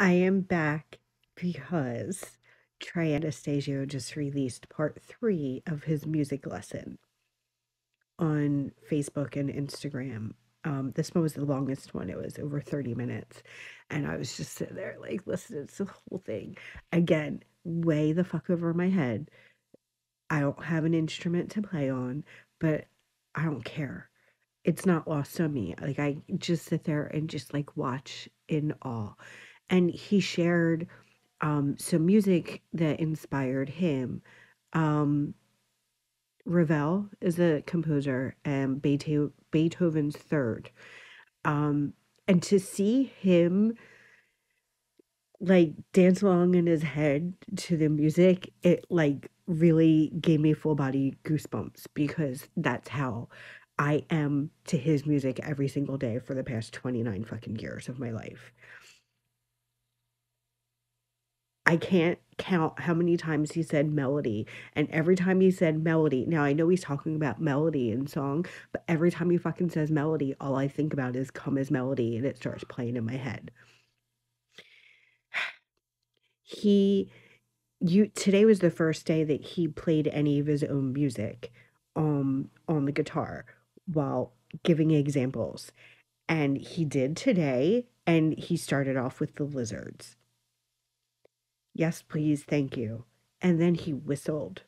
I am back because Trey Anastasio just released part three of his music lesson on Facebook and Instagram. Um, this one was the longest one. It was over 30 minutes. And I was just sitting there, like, listening to the whole thing. Again, way the fuck over my head. I don't have an instrument to play on, but I don't care. It's not lost on me. Like, I just sit there and just like watch in awe. And he shared um, some music that inspired him. Um, Ravel is a composer and Beetho- Beethoven's third. Um, and to see him like dance along in his head to the music, it like really gave me full body goosebumps because that's how I am to his music every single day for the past 29 fucking years of my life. I can't count how many times he said melody. And every time he said melody, now I know he's talking about melody in song, but every time he fucking says melody, all I think about is come as melody and it starts playing in my head. He you today was the first day that he played any of his own music um on the guitar while giving examples. And he did today and he started off with the lizards. Yes, please, thank you. And then he whistled.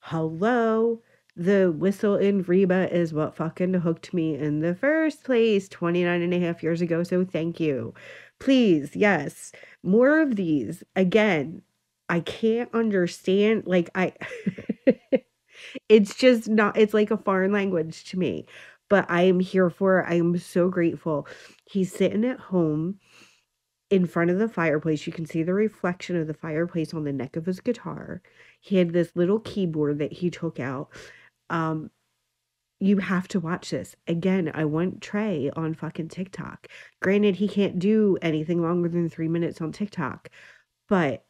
Hello? The whistle in Reba is what fucking hooked me in the first place 29 and a half years ago. So thank you. Please, yes, more of these. Again, I can't understand. Like, I, it's just not, it's like a foreign language to me, but I am here for it. I am so grateful. He's sitting at home in front of the fireplace. You can see the reflection of the fireplace on the neck of his guitar. He had this little keyboard that he took out. Um, you have to watch this. Again, I want Trey on fucking TikTok. Granted, he can't do anything longer than three minutes on TikTok, but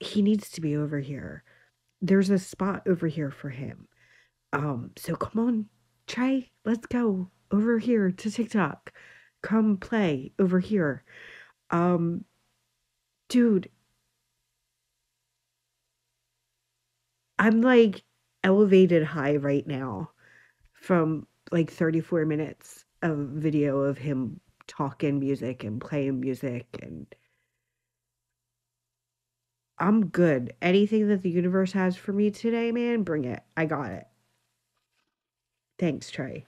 he needs to be over here. There's a spot over here for him. Um, so come on, Trey, let's go over here to TikTok. Come play over here. Um, dude, I'm like elevated high right now from like 34 minutes of video of him talking music and playing music and I'm good. Anything that the universe has for me today, man, bring it. I got it. Thanks, Trey.